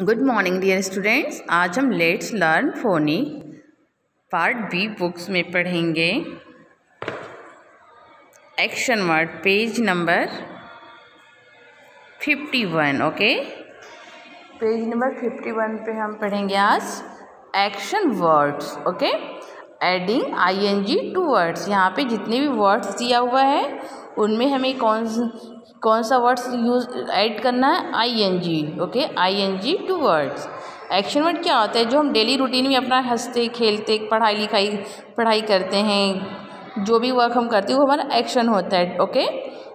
Good morning dear students आज हम let's learn phonics part B books में पढ़ेंगे. Action word page number fifty one okay page number fifty one पे हम पढ़ेंगे आज action words okay adding I N G to words यहाँ पे जितने भी वर्ड्स दिया हुआ है उनमें हमें कौन कौन सा वर्ड्स यूज़ ऐड करना है? I N G okay I N G to words action word क्या होता है? जो हम डेली रूटीन में अपना हँसते खेलते पढ़ाई लिखाई पढ़ाई करते हैं जो भी वर्क हम करते हैं वो हमारा एक्शन होता है ओके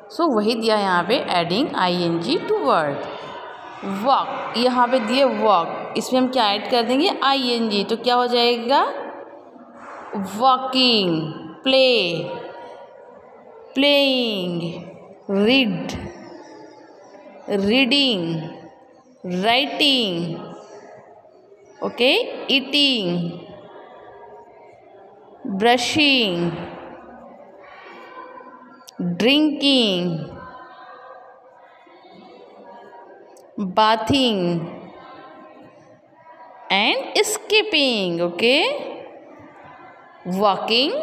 सो so, वही दिया यहाँ पे adding I N G to word walk यहाँ पे दिए वॉक इसमें हम क्या ऐड कर देंगे? आई एन जी तो क्या हो जाएगा? Walking play playing read reading writing okay eating brushing drinking bathing and skipping okay walking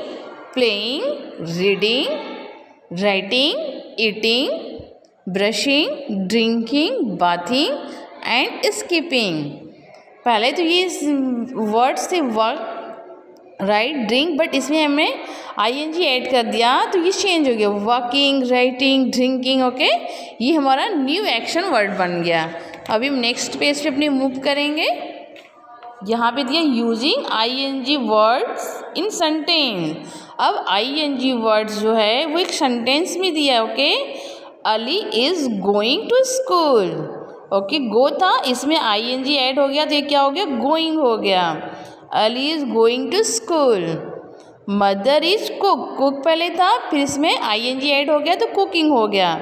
playing reading writing eating brushing drinking bathing and skipping पहले तो ये वर्ड्स थे वर्क राइट ड्रिंक बट इसमें हमने आई एन जी एड कर दिया तो ये चेंज हो गया। वॉकिंग राइटिंग ड्रिंकिंग ओके ये हमारा न्यू एक्शन वर्ड बन गया। अभी हम नेक्स्ट पेज पे अपने मूव करेंगे। यहाँ पे दिया using I N G words in sentence अब आई एन जी वर्ड्स जो है, वो एक सेंटेंस में दिया है okay Ali is going to school okay go था, इसमें आई एन जी एड हो गया तो ये क्या हो गया? गोइंग हो गया. Ali is going to school mother is cook cook पहले था, फिर इसमें आई एन जी एड हो गया तो कुकिंग हो गया.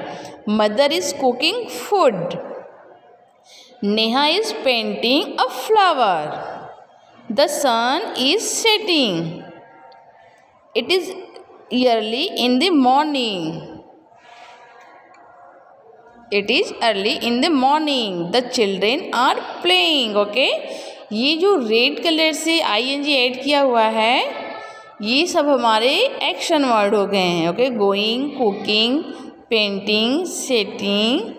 Mother is cooking food Neha is painting a flower the sun is setting it is early in the morning it is early in the morning the children are playing okay ये जो red colour से आई N जी add किया हुआ है, ये सब हमारे action word हो गए हैं okay going cooking painting setting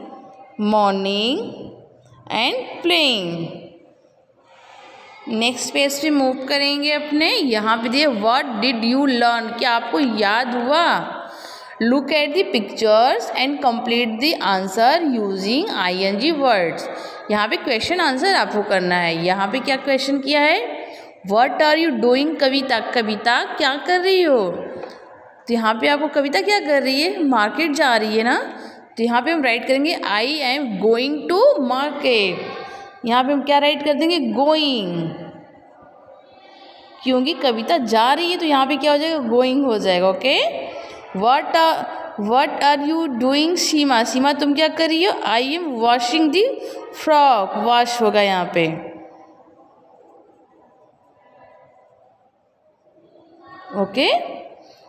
morning and playing next page पे मूव करेंगे अपने। यहाँ पे दिए व्हाट डिड यू लर्न क्या आपको याद हुआ? Look at the pictures and complete the answer using I N G words यहाँ पे क्वेश्चन आंसर आपको करना है। यहाँ पे क्या क्वेश्चन किया है? What are you doing Kavita? Kavita क्या कर रही हो? तो यहाँ पे आपको कविता क्या कर रही है? मार्केट जा रही है ना? तो यहाँ पे हम राइट करेंगे I am going to market यहाँ पे हम क्या राइट कर देंगे? गोइंग क्योंकि कविता जा रही है तो यहाँ पे क्या हो जाएगा? गोइंग हो जाएगा okay what what are you doing Seema Seema तुम क्या कर रही हो? I am washing the frock wash होगा यहाँ पे। Okay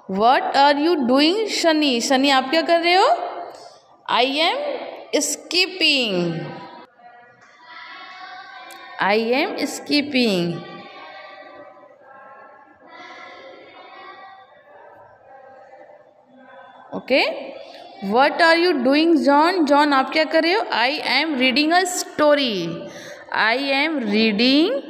what are you doing Shani Shani आप क्या कर रहे हो? I am skipping I am skipping okay what are you doing John John आप क्या कर रहे हो? I am reading a story I am reading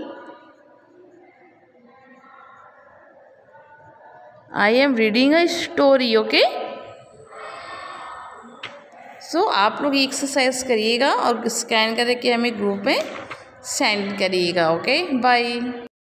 I am reading a story okay so आप लोग एक्सरसाइज करिएगा और स्कैन करके हमें ग्रुप में सेंड करिएगा ओके बाय